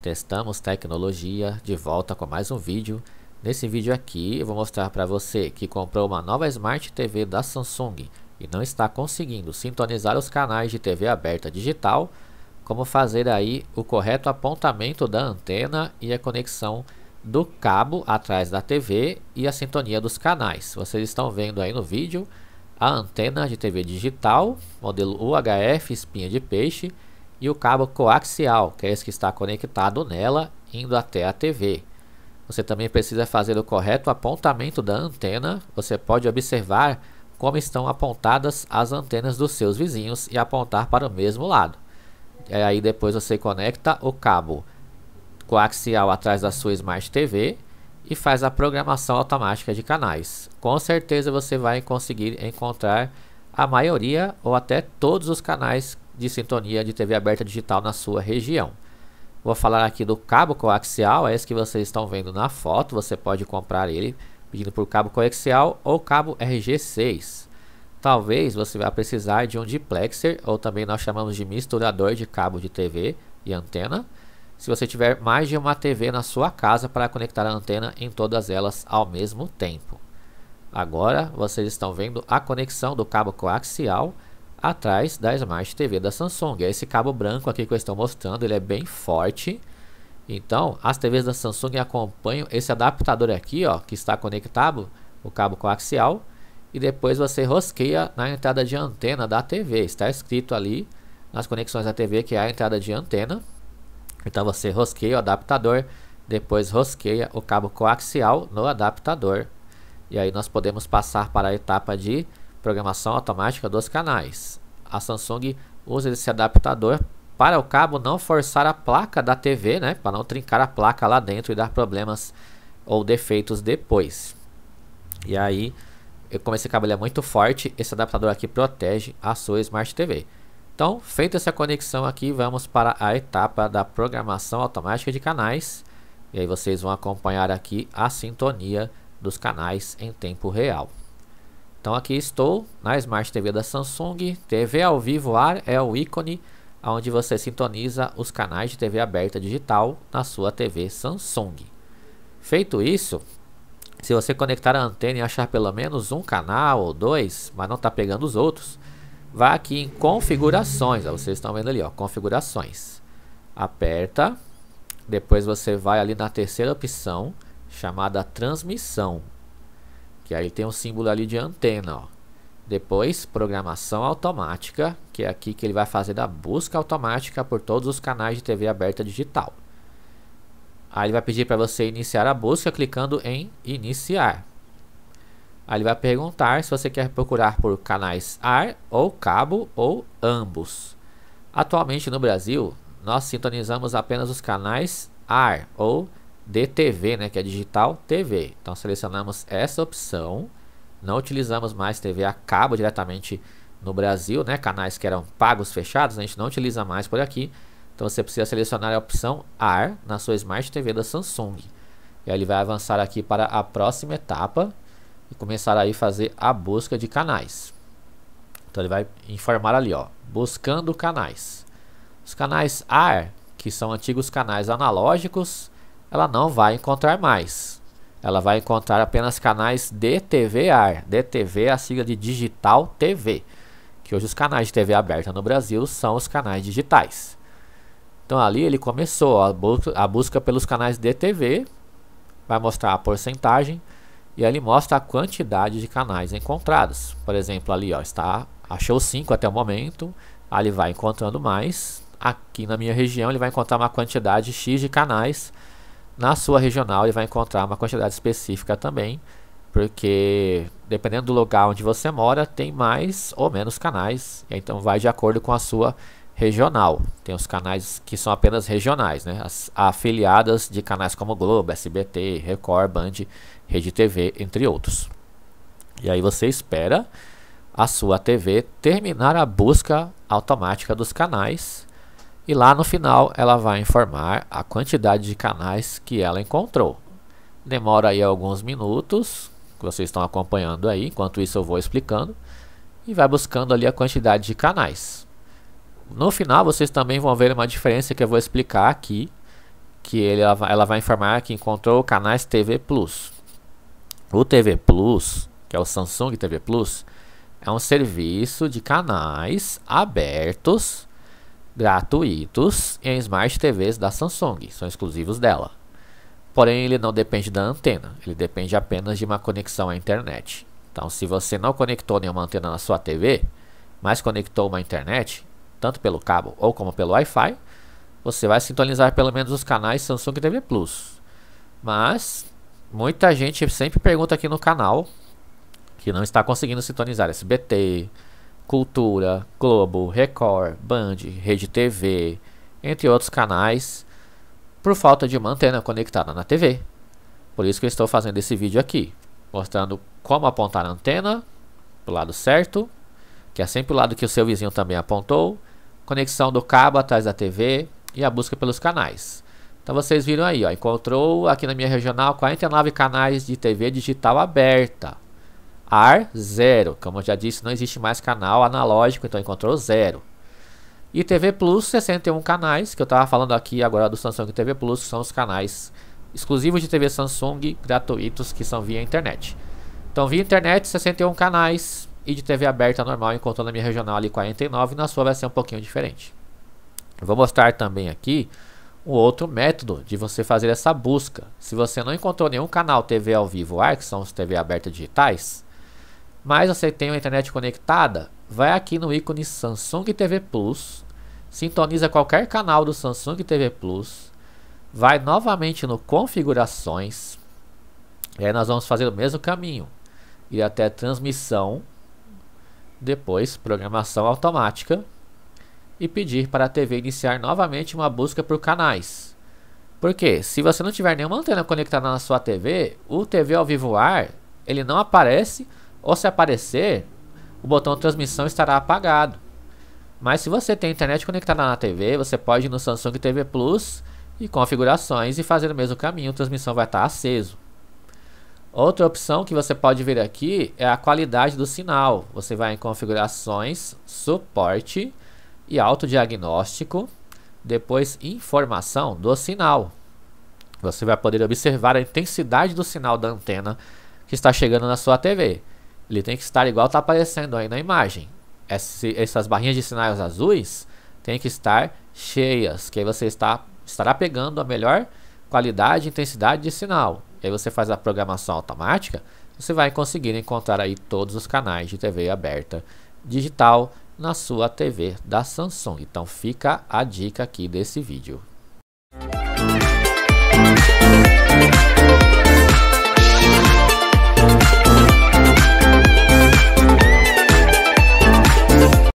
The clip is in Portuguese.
Testamos tecnologia, de volta com mais um vídeo. Nesse vídeo aqui eu vou mostrar para você que comprou uma nova Smart TV da Samsung e não está conseguindo sintonizar os canais de TV aberta digital, como fazer aí o correto apontamento da antena e a conexão do cabo atrás da TV e a sintonia dos canais. Vocês estão vendo aí no vídeo a antena de TV digital, modelo UHF espinha de peixe, e o cabo coaxial, que é esse que está conectado nela, indo até a TV. Você também precisa fazer o correto apontamento da antena. Você pode observar como estão apontadas as antenas dos seus vizinhos e apontar para o mesmo lado. E aí depois você conecta o cabo coaxial atrás da sua Smart TV e faz a programação automática de canais. Com certeza você vai conseguir encontrar a maioria ou até todos os canais de sintonia de TV aberta digital na sua região. Vou falar aqui do cabo coaxial, é esse que vocês estão vendo na foto. Você pode comprar ele pedindo por cabo coaxial ou cabo RG6. Talvez você vá precisar de um diplexer, ou também nós chamamos de misturador de cabo de TV e antena. Se você tiver mais de uma TV na sua casa para conectar a antena em todas elas ao mesmo tempo. Agora vocês estão vendo a conexão do cabo coaxial atrás da Smart TV da Samsung. Esse cabo branco aqui que eu estou mostrando, ele é bem forte. Então, as TVs da Samsung acompanham esse adaptador aqui, ó, que está conectado, o cabo coaxial, e depois você rosqueia na entrada de antena da TV. Está escrito ali nas conexões da TV que é a entrada de antena. Então você rosqueia o adaptador, depois rosqueia o cabo coaxial no adaptador. E aí nós podemos passar para a etapa de programação automática dos canais. A Samsung usa esse adaptador para o cabo não forçar a placa da TV, né, para não trincar a placa lá dentro e dar problemas ou defeitos depois. E aí, como esse cabo é muito forte, esse adaptador aqui protege a sua Smart TV. Então, feita essa conexão aqui, vamos para a etapa da programação automática de canais. E aí vocês vão acompanhar aqui a sintonia dos canais em tempo real. Então aqui estou na Smart TV da Samsung. TV ao vivo ar é o ícone onde você sintoniza os canais de TV aberta digital na sua TV Samsung. Feito isso, se você conectar a antena e achar pelo menos um canal ou dois, mas não está pegando os outros, vá aqui em configurações, ó, vocês estão vendo ali, ó, configurações. Aperta, depois você vai ali na terceira opção, chamada transmissão que aí tem um símbolo ali de antena, ó. Depois, programação automática, que é aqui que ele vai fazer a busca automática por todos os canais de TV aberta digital. Aí ele vai pedir para você iniciar a busca clicando em iniciar. Aí ele vai perguntar se você quer procurar por canais AR ou cabo ou ambos. Atualmente no Brasil, nós sintonizamos apenas os canais AR ou DTV, né, que é digital TV. Então selecionamos essa opção. Não utilizamos mais TV a cabo diretamente no Brasil, né, canais que eram pagos fechados, a gente não utiliza mais por aqui. Então você precisa selecionar a opção AR na sua Smart TV da Samsung. E aí ele vai avançar aqui para a próxima etapa e começar aí fazer a busca de canais. Então ele vai informar ali, ó, buscando canais. Os canais AR, que são antigos canais analógicos, ela não vai encontrar mais. Ela vai encontrar apenas canais DTV-AR. DTV é a sigla de Digital TV. Que hoje os canais de TV aberta no Brasil são os canais digitais. Então ali ele começou a, a busca pelos canais DTV. Vai mostrar a porcentagem. E ele mostra a quantidade de canais encontrados. Por exemplo, ali ó, está, achou 5 até o momento. Ali vai encontrando mais. Aqui na minha região ele vai encontrar uma quantidade X de canais na sua regional ele vai encontrar uma quantidade específica também, porque dependendo do lugar onde você mora, tem mais ou menos canais, então vai de acordo com a sua regional. Tem os canais que são apenas regionais, né? As afiliadas de canais como Globo, SBT, Record, Band, Rede TV, entre outros. E aí você espera a sua TV terminar a busca automática dos canais e lá no final ela vai informar a quantidade de canais que ela encontrou. Demora aí alguns minutos, que vocês estão acompanhando aí, enquanto isso eu vou explicando. E vai buscando ali a quantidade de canais. No final vocês também vão ver uma diferença que eu vou explicar aqui. que ele, ela, vai, ela vai informar que encontrou canais TV Plus. O TV Plus, que é o Samsung TV Plus, é um serviço de canais abertos, gratuitos em Smart TVs da Samsung, são exclusivos dela. Porém, ele não depende da antena, ele depende apenas de uma conexão à internet. Então, se você não conectou nenhuma antena na sua TV, mas conectou uma internet, tanto pelo cabo ou como pelo Wi-Fi, você vai sintonizar pelo menos os canais Samsung TV Plus. Mas muita gente sempre pergunta aqui no canal que não está conseguindo sintonizar SBT, Cultura, Globo, Record, Band, Rede TV, entre outros canais, por falta de uma antena conectada na TV. Por isso que eu estou fazendo esse vídeo aqui, mostrando como apontar a antena para o lado certo, que é sempre o lado que o seu vizinho também apontou, conexão do cabo atrás da TV e a busca pelos canais. Então vocês viram aí, ó, encontrou aqui na minha regional 49 canais de TV digital aberta. AR zero, como eu já disse, não existe mais canal analógico, então encontrou zero. E TV Plus, 61 canais, que eu estava falando aqui agora do Samsung TV Plus, que são os canais exclusivos de TV Samsung gratuitos que são via internet. Então, via internet, 61 canais e de TV aberta normal, encontrou na minha regional ali 49, na sua vai ser um pouquinho diferente. vou mostrar também aqui um outro método de você fazer essa busca. Se você não encontrou nenhum canal TV ao vivo ar, que são os TV aberta digitais, mas você tem uma internet conectada, vai aqui no ícone Samsung TV Plus, sintoniza qualquer canal do Samsung TV Plus, vai novamente no configurações, e aí nós vamos fazer o mesmo caminho, ir até transmissão, depois programação automática e pedir para a TV iniciar novamente uma busca por canais. Porque se você não tiver nenhuma antena conectada na sua TV, o TV ao vivo ar, ele não aparece ou se aparecer, o botão transmissão estará apagado. Mas se você tem internet conectada na TV, você pode ir no Samsung TV Plus e configurações e fazer o mesmo caminho, a transmissão vai estar aceso. Outra opção que você pode ver aqui é a qualidade do sinal. Você vai em configurações, suporte e autodiagnóstico, depois informação do sinal. Você vai poder observar a intensidade do sinal da antena que está chegando na sua TV. Ele tem que estar igual está aparecendo aí na imagem. Esse, essas barrinhas de sinais azuis tem que estar cheias, que aí você está, estará pegando a melhor qualidade e intensidade de sinal. E aí você faz a programação automática, você vai conseguir encontrar aí todos os canais de TV aberta digital na sua TV da Samsung. Então fica a dica aqui desse vídeo.